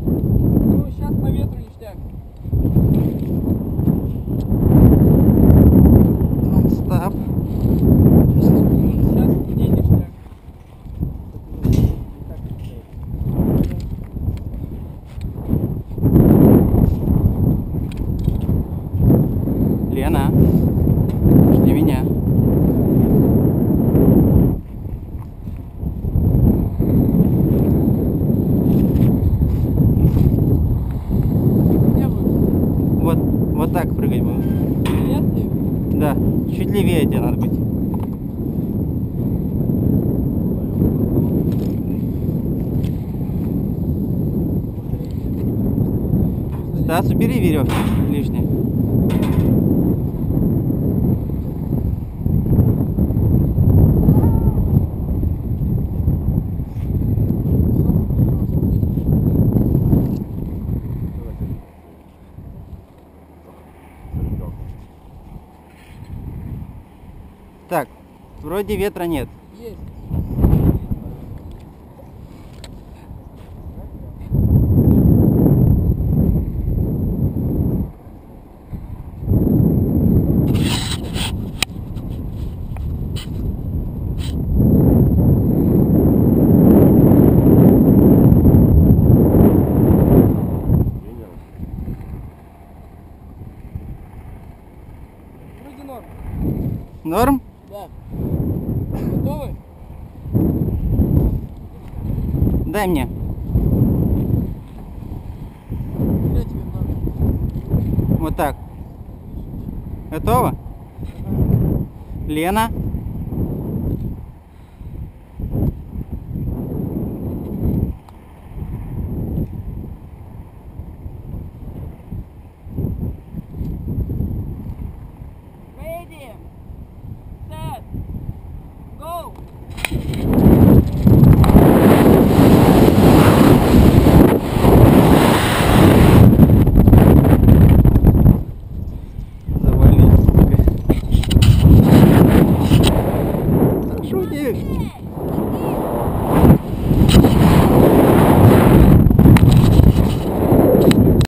Ну, сейчас по ветру ништяк. Нон-стоп. Сейчас не ништяк. Лена, Вот, так прыгать буду. Если? Да, чуть левее тебе надо быть. Стас, убери веревки лишние. Так, вроде ветра нет. Есть. Норм. Да. Готовы? Дай мне. Я тебе. Вот так. Готово? Лена?